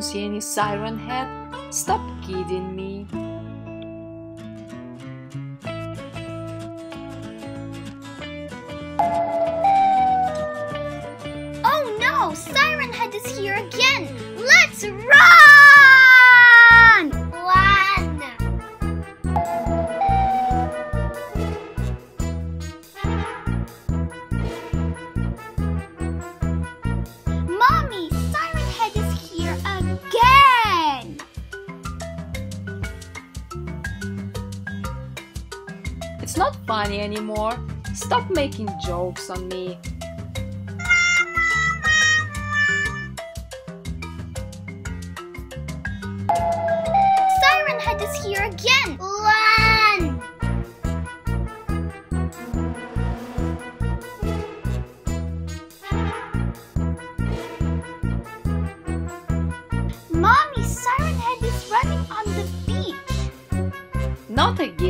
don't see any siren head. Stop kidding me. Oh no! Siren Head is here again! Let's run! Run! Anymore. Stop making jokes on me. Siren Head is here again! Run! Mommy, Siren Head is running on the beach. Not again.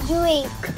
to drink.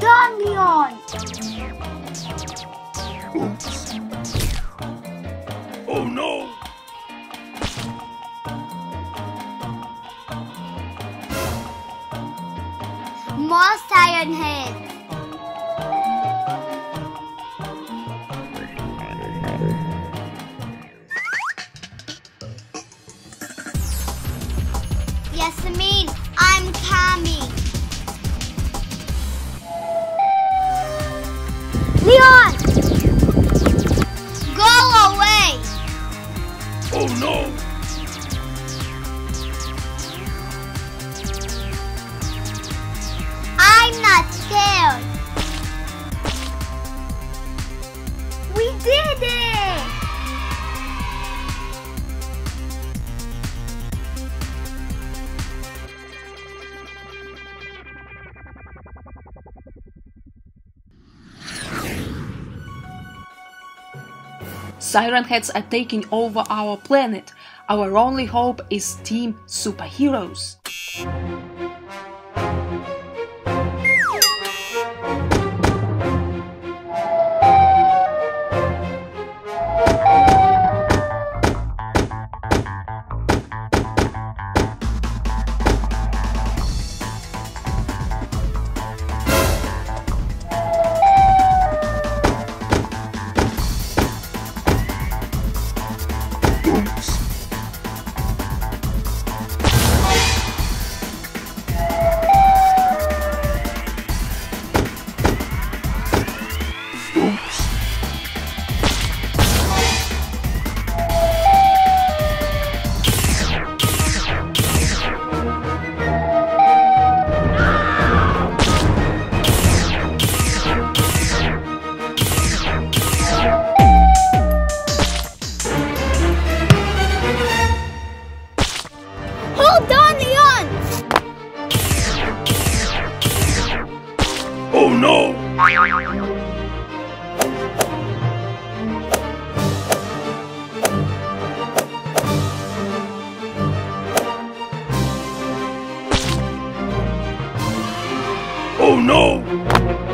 done, Leon. Siren Heads are taking over our planet. Our only hope is Team Superheroes. Oh no!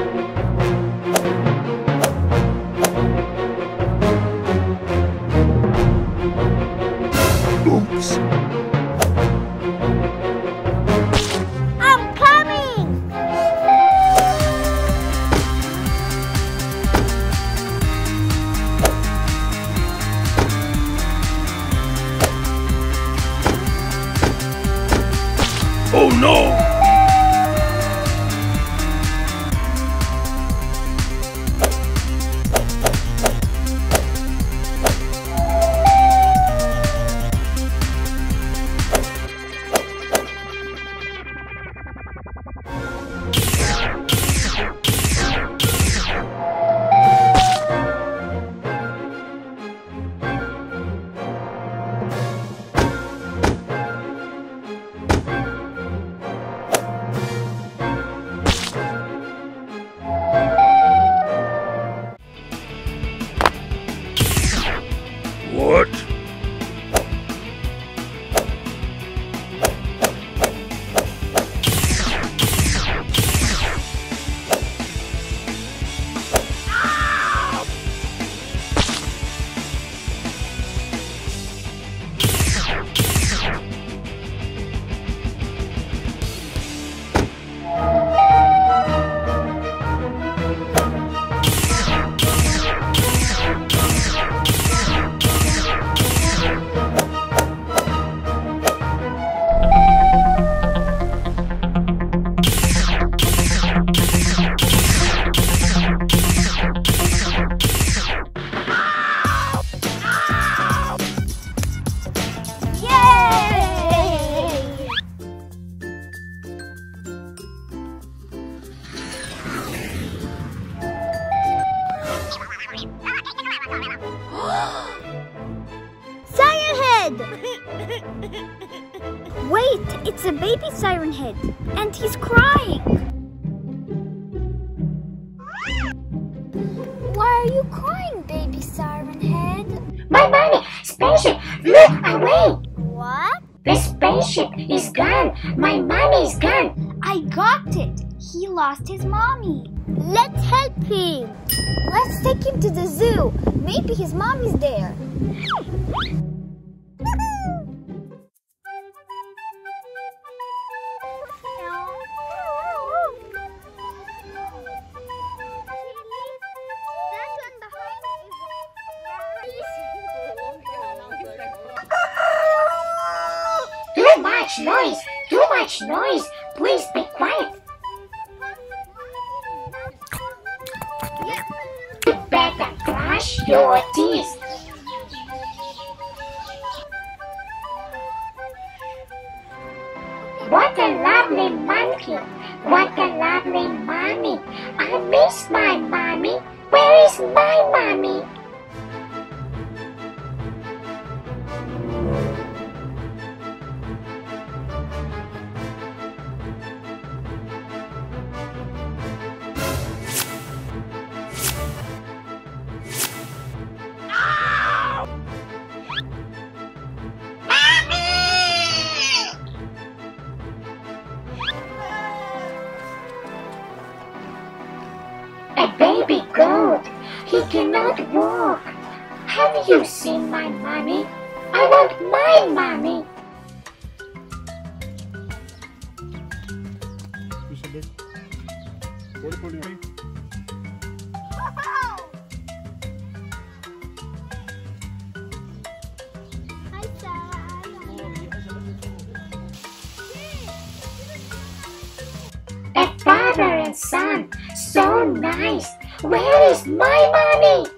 Head! Wait, it's a baby Siren Head, and he's crying. Why are you crying, baby Siren Head? My mommy, spaceship, look away! What? The spaceship is gone. My mommy is gone. I got it. He lost his mommy. Let's help him. Let's take him to the zoo. Maybe his mommy's there. Brush your teeth. Cannot walk. Have you seen my mommy? I want my Sarah. A father and son. So nice. Where is my mommy?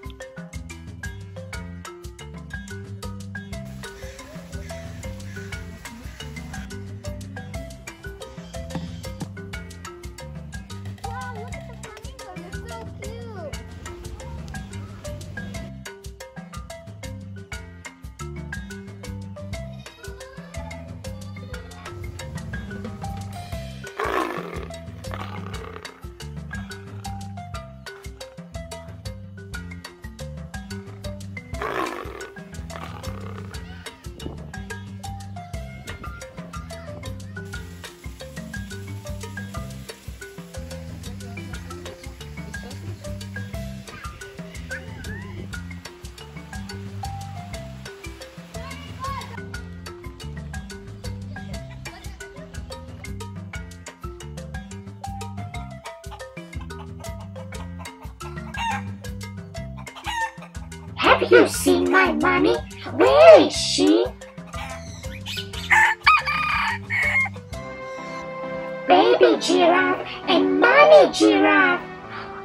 Have you seen my mommy? Where is she? Baby giraffe and mommy giraffe.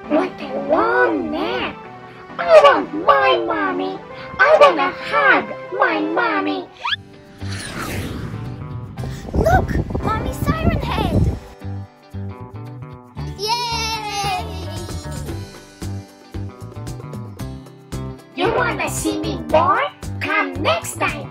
What a long neck. I want my mommy. I want to hug my mommy. Look, see me more. Come next time!